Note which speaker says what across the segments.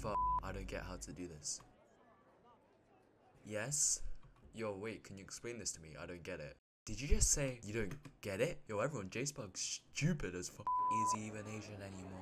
Speaker 1: Fuck, I don't get how to do this. Yes? Yo, wait, can you explain this to me? I don't get it. Did you just say you don't get it? Yo, everyone, J-Spark's stupid as fuck. Is he even Asian anymore?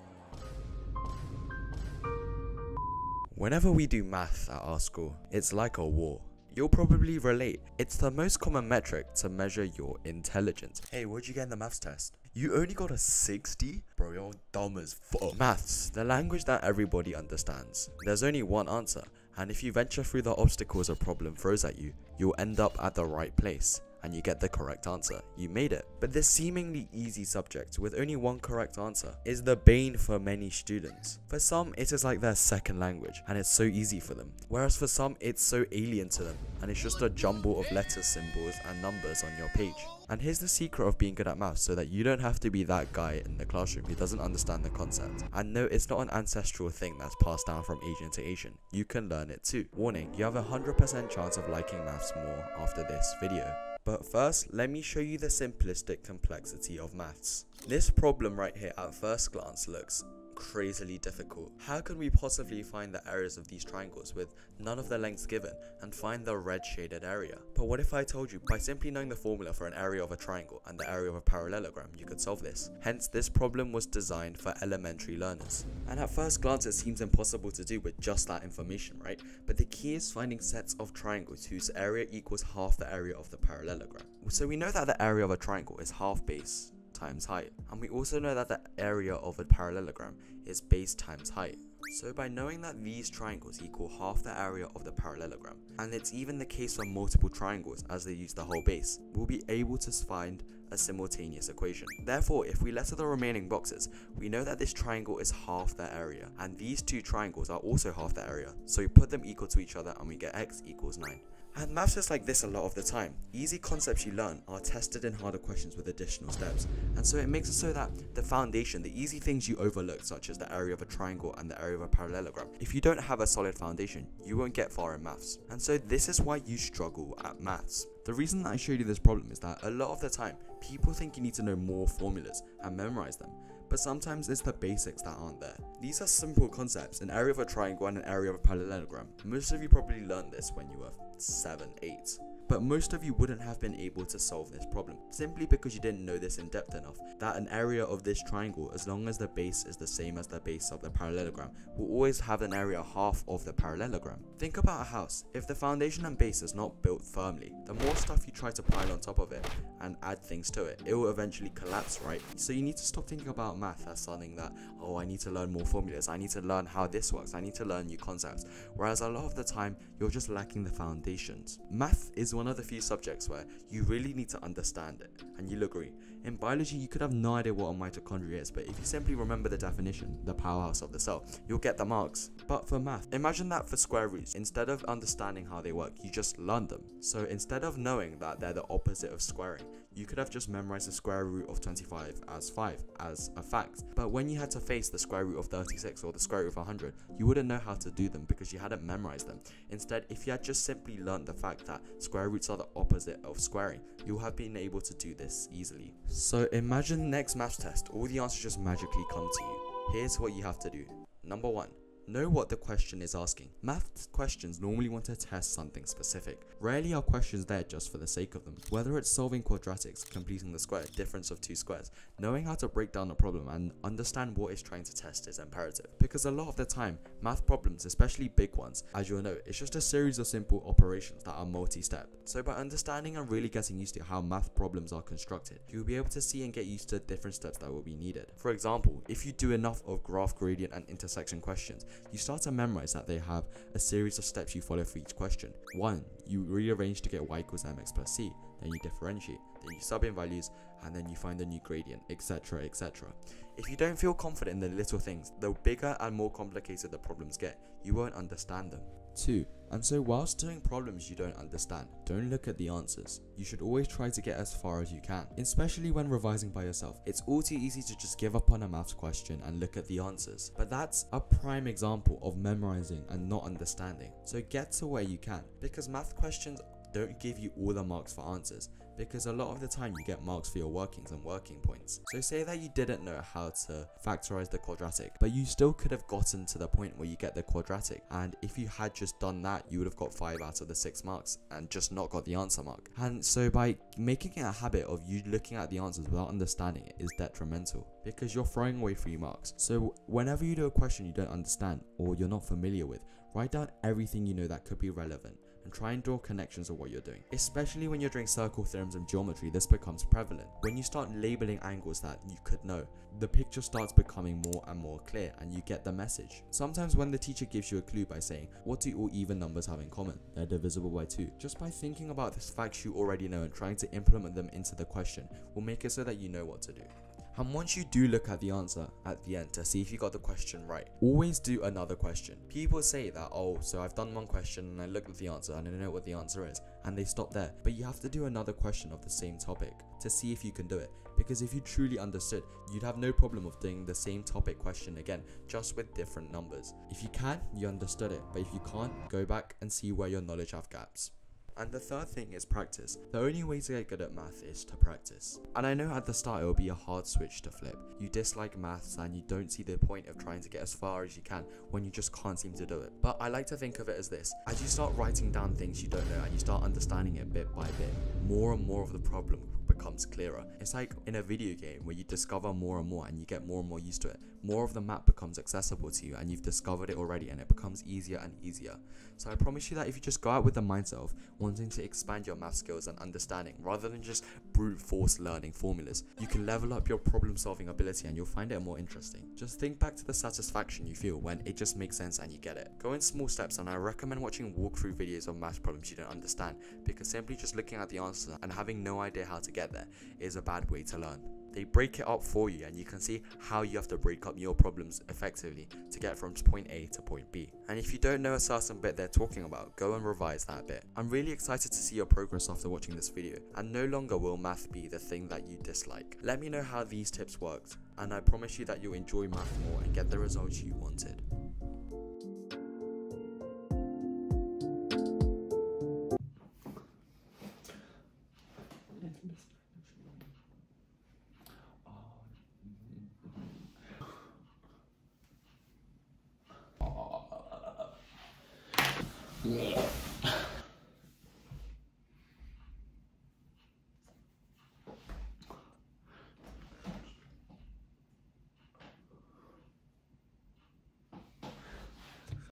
Speaker 1: Whenever we do math at our school, it's like a war. You'll probably relate. It's the most common metric to measure your intelligence. Hey, what'd you get in the maths test? You only got a 60? Bro, you're dumb as fuck. Oh, maths, the language that everybody understands. There's only one answer, and if you venture through the obstacles a problem throws at you, you'll end up at the right place and you get the correct answer. You made it. But this seemingly easy subject with only one correct answer is the bane for many students. For some, it is like their second language and it's so easy for them. Whereas for some, it's so alien to them and it's just a jumble of letter symbols and numbers on your page. And here's the secret of being good at maths so that you don't have to be that guy in the classroom who doesn't understand the concept. And no, it's not an ancestral thing that's passed down from Asian to Asian. You can learn it too. Warning, you have a 100% chance of liking maths more after this video. But first, let me show you the simplistic complexity of maths. This problem right here at first glance looks crazily difficult. How can we possibly find the areas of these triangles with none of the lengths given and find the red shaded area? But what if I told you by simply knowing the formula for an area of a triangle and the area of a parallelogram you could solve this? Hence this problem was designed for elementary learners. And at first glance it seems impossible to do with just that information, right? But the key is finding sets of triangles whose area equals half the area of the parallelogram. So we know that the area of a triangle is half base times height. And we also know that the area of a parallelogram is base times height. So by knowing that these triangles equal half the area of the parallelogram, and it's even the case for multiple triangles as they use the whole base, we'll be able to find a simultaneous equation. Therefore, if we letter the remaining boxes, we know that this triangle is half the area, and these two triangles are also half the area. So we put them equal to each other and we get x equals 9. And maths is like this a lot of the time. Easy concepts you learn are tested in harder questions with additional steps. And so it makes it so that the foundation, the easy things you overlook, such as the area of a triangle and the area of a parallelogram, if you don't have a solid foundation, you won't get far in maths. And so this is why you struggle at maths. The reason that I showed you this problem is that a lot of the time, people think you need to know more formulas and memorize them but sometimes it's the basics that aren't there. These are simple concepts, an area of a triangle and an area of a parallelogram. Most of you probably learned this when you were 7, 8. But most of you wouldn't have been able to solve this problem, simply because you didn't know this in depth enough, that an area of this triangle, as long as the base is the same as the base of the parallelogram, will always have an area half of the parallelogram. Think about a house. If the foundation and base is not built firmly, the more stuff you try to pile on top of it and add things to it, it will eventually collapse, right? So you need to stop thinking about math as something that, oh, I need to learn more formulas, I need to learn how this works, I need to learn new concepts. Whereas a lot of the time, you're just lacking the foundations. Math is one of the few subjects where you really need to understand it, and you'll agree. In biology, you could have no idea what a mitochondria is, but if you simply remember the definition, the powerhouse of the cell, you'll get the marks. But for math, imagine that for square roots, instead of understanding how they work, you just learn them. So instead of knowing that they're the opposite of squaring, you could have just memorized the square root of 25 as 5 as a fact. But when you had to face the square root of 36 or the square root of 100, you wouldn't know how to do them because you hadn't memorized them. Instead, if you had just simply learned the fact that square roots are the opposite of squaring, you would have been able to do this easily. So imagine next maths test, all the answers just magically come to you. Here's what you have to do. Number 1. Know what the question is asking. Math questions normally want to test something specific. Rarely are questions there just for the sake of them. Whether it's solving quadratics, completing the square, difference of two squares, knowing how to break down a problem and understand what it's trying to test is imperative. Because a lot of the time, math problems, especially big ones, as you'll know, it's just a series of simple operations that are multi-step. So by understanding and really getting used to how math problems are constructed, you'll be able to see and get used to different steps that will be needed. For example, if you do enough of graph, gradient and intersection questions, you start to memorize that they have a series of steps you follow for each question. 1. You rearrange to get y equals mx plus c, then you differentiate, then you sub in values, and then you find a new gradient, etc. etc. If you don't feel confident in the little things, the bigger and more complicated the problems get, you won't understand them. 2. And so, whilst doing problems you don't understand, don't look at the answers. You should always try to get as far as you can, especially when revising by yourself. It's all too easy to just give up on a maths question and look at the answers, but that's a prime example of memorizing and not understanding. So, get to where you can, because math questions don't give you all the marks for answers because a lot of the time you get marks for your workings and working points. So say that you didn't know how to factorize the quadratic, but you still could have gotten to the point where you get the quadratic. And if you had just done that, you would have got 5 out of the 6 marks and just not got the answer mark. And so by making it a habit of you looking at the answers without understanding it is detrimental because you're throwing away 3 marks. So whenever you do a question you don't understand or you're not familiar with, write down everything you know that could be relevant and try and draw connections of what you're doing. Especially when you're doing circle theorems and geometry, this becomes prevalent. When you start labeling angles that you could know, the picture starts becoming more and more clear and you get the message. Sometimes when the teacher gives you a clue by saying, what do all even numbers have in common? They're divisible by 2. Just by thinking about the facts you already know and trying to implement them into the question will make it so that you know what to do. And once you do look at the answer at the end to see if you got the question right, always do another question. People say that, oh, so I've done one question and I looked at the answer and I know what the answer is, and they stop there. But you have to do another question of the same topic to see if you can do it. Because if you truly understood, you'd have no problem of doing the same topic question again, just with different numbers. If you can, you understood it, but if you can't, go back and see where your knowledge have gaps. And the third thing is practice. The only way to get good at math is to practice. And I know at the start it will be a hard switch to flip. You dislike maths and you don't see the point of trying to get as far as you can when you just can't seem to do it. But I like to think of it as this. As you start writing down things you don't know and you start understanding it bit by bit, more and more of the problem becomes clearer. It's like in a video game where you discover more and more and you get more and more used to it. More of the map becomes accessible to you and you've discovered it already and it becomes easier and easier. So I promise you that if you just go out with the mindset of wanting to expand your math skills and understanding rather than just brute force learning formulas, you can level up your problem solving ability and you'll find it more interesting. Just think back to the satisfaction you feel when it just makes sense and you get it. Go in small steps and I recommend watching walkthrough videos of math problems you don't understand because simply just looking at the answer and having no idea how to is a bad way to learn. They break it up for you and you can see how you have to break up your problems effectively to get from point A to point B. And if you don't know a certain bit they're talking about, go and revise that bit. I'm really excited to see your progress after watching this video and no longer will math be the thing that you dislike. Let me know how these tips worked and I promise you that you'll enjoy math more and get the results you wanted.
Speaker 2: Yeah.